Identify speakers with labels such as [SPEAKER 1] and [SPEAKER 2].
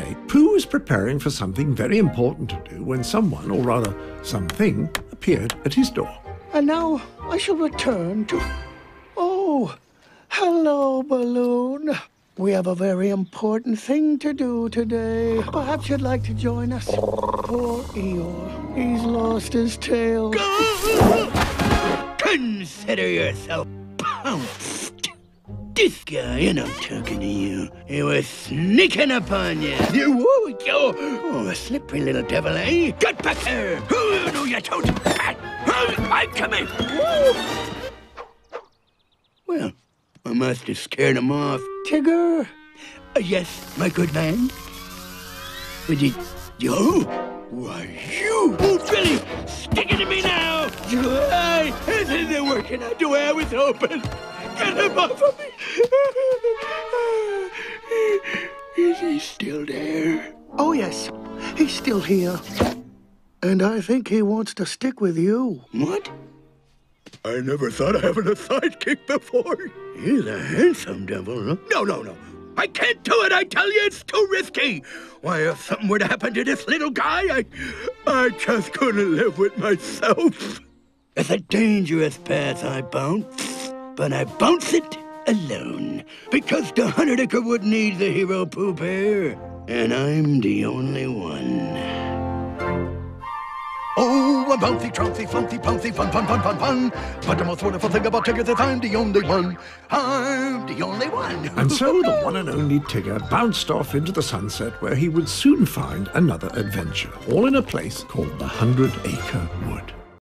[SPEAKER 1] day, Pooh was preparing for something very important to do when someone, or rather something, appeared at his door.
[SPEAKER 2] And now I shall return to. Oh, hello, Balloon. We have a very important thing to do today. Perhaps you'd like to join us. Poor Eeyore. He's lost his tail.
[SPEAKER 3] Consider yourself pounced. This guy, and I'm talking to you, he was sneaking upon you. You, oh, oh, a slippery little devil, eh? Get back there! Oh, no, you don't! I'm coming! Well, I must have scared him off.
[SPEAKER 2] Tigger!
[SPEAKER 3] Uh, yes, my good man. You... You? Why, you? Who's really sticking to me now? This isn't working out the way I was hoping. Get him off of me. Is he still there?
[SPEAKER 2] Oh, yes. He's still here. And I think he wants to stick with you.
[SPEAKER 3] What? I never thought of having a sidekick before. He's a handsome devil, huh? No, no, no. I can't do it, I tell you, it's too risky. Why, if something were to happen to this little guy, I, I just couldn't live with myself. It's a dangerous path I bounce, but I bounce it alone. Because the Hundred Acre Wood needs a hero Pooh Bear, and I'm the only one.
[SPEAKER 4] A bouncy, trouncy, flouncy, pouncy, fun, fun, fun, fun, fun. But the most wonderful thing about Tigger is that I'm the only one. I'm the only one.
[SPEAKER 1] And so the one and only Tigger bounced off into the sunset where he would soon find another adventure, all in a place called the Hundred Acre Wood.